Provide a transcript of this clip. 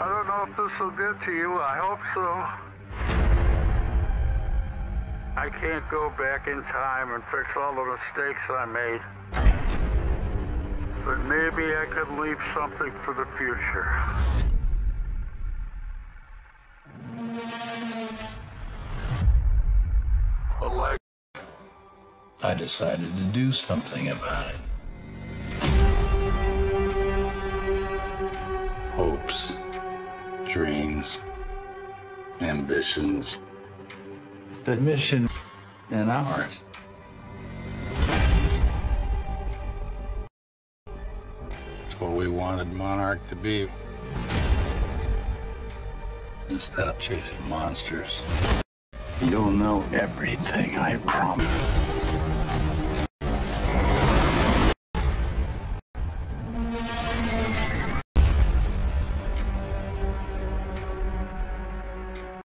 I don't know if this will get to you. I hope so. I can't go back in time and fix all the mistakes I made. But maybe I could leave something for the future. I decided to do something about it. Hopes, dreams, ambitions. The mission and ours. It's what we wanted Monarch to be. Instead of chasing monsters, you'll know everything, I promise.